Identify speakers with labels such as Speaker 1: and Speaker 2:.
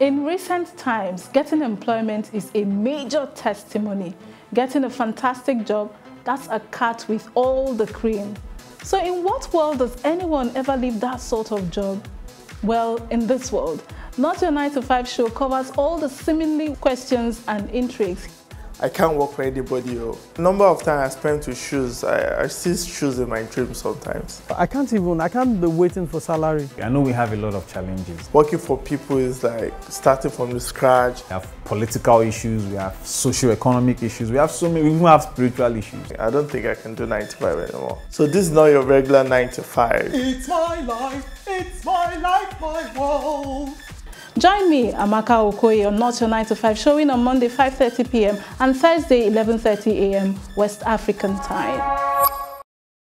Speaker 1: In recent times, getting employment is a major testimony. Getting a fantastic job, that's a cut with all the cream. So in what world does anyone ever leave that sort of job? Well, in this world. Not Your 9 to 5 show covers all the seemingly questions and intrigues
Speaker 2: I can't work for anybody. Oh. Number of times I spent with shoes, I, I see shoes in my dreams sometimes.
Speaker 3: I can't even, I can't be waiting for salary.
Speaker 4: I know we have a lot of challenges.
Speaker 2: Working for people is like starting from the scratch.
Speaker 4: We have political issues, we have socio-economic issues, we have so many, we even have spiritual issues.
Speaker 2: I don't think I can do 9 to 5 anymore. So this is not your regular 9 to 5.
Speaker 5: It's my life, it's my life, my world.
Speaker 1: Join me, Amaka Okoye, on Not Your 9 to 5, showing on Monday 5.30 p.m. and Thursday 11.30 a.m. West African time.